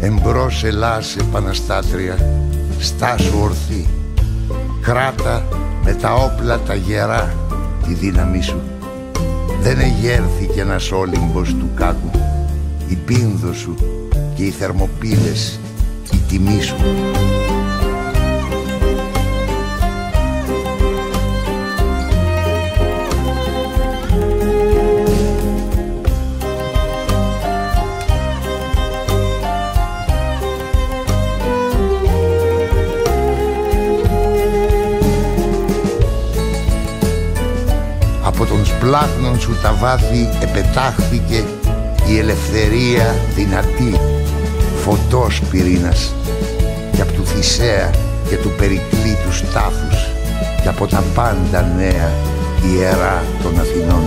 Εμπρός Ελλάς επαναστάτρια Στάσου ορθή. Κράτα με τα όπλα τα γερά Τη δύναμή σου. Δεν εγέρθηκε ένας όλυμπος του κάκου Η πίνδο σου και οι θερμοπύλες Η τιμή σου πλάχνων σου τα βάθη επετάχθηκε η ελευθερία δυνατή φωτός πυρήνας και από του Θησέα και του Περικλή τους τάφους και από τα πάντα νέα ιερά των Αθηνών.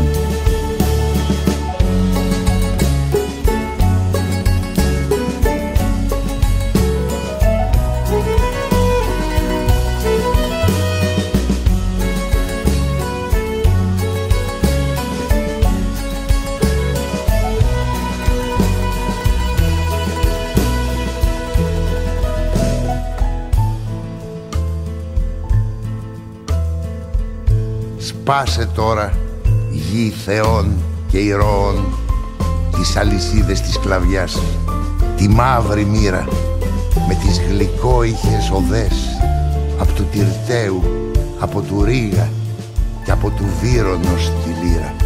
Σπάσε τώρα γη θεών και ηρώων τις αλυσίδες της σκλαβιάς τη μαύρη μοίρα με τις γλυκόηχες οδές από του Τυρτέου, από του Ρίγα και από του Βύρονος τη λύρα.